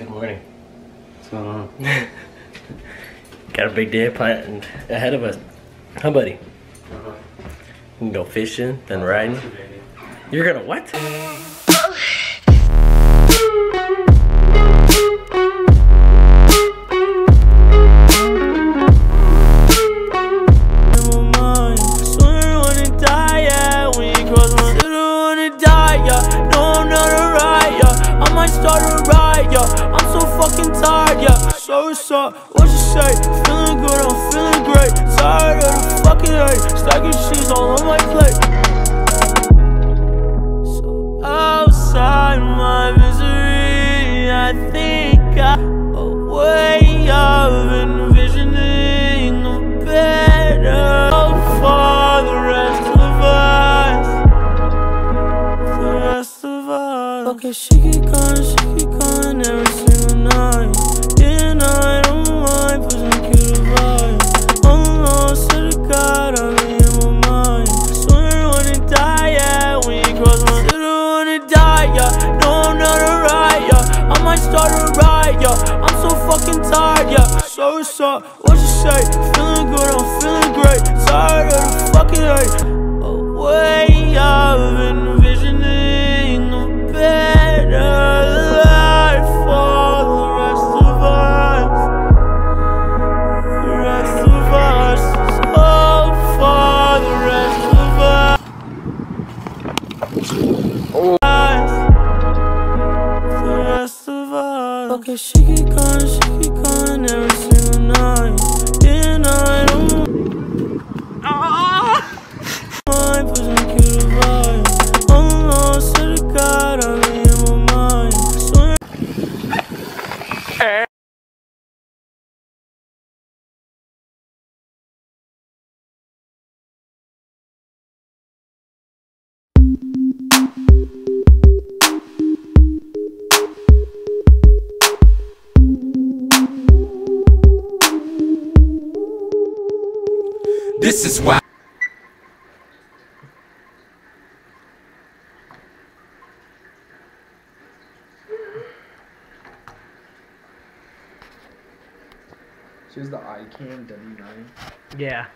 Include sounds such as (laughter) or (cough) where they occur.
Good morning. What's going on? (laughs) Got a big day planned ahead of us. Huh, buddy? Uh-huh. We can go fishing, then riding. You're gonna what? So what's up? What you say? Feeling good, I'm feeling great. Tired of the fucking hate. Stacking cheese all on my plate. So outside my misery, I think I a way of envisioning a better for the rest of us. The rest of us. Okay, she keep calling, she keep calling every single night. And I don't oh, mind pushing cute vibe. Oh swear to God, I'm in my mind. Swear I wanna die, yeah. When you cross my Swear I wanna die, yeah. No, I'm not a riot, yeah. I might start a riot, yeah. I'm so fucking tired, yeah. So what's up? What you say? Feeling good, I'm feeling great. Tired of the fucking hate. Us. Okay, she keep calling, she keep calling every single night. And I don't This is why. She has the iCam W9. Yeah.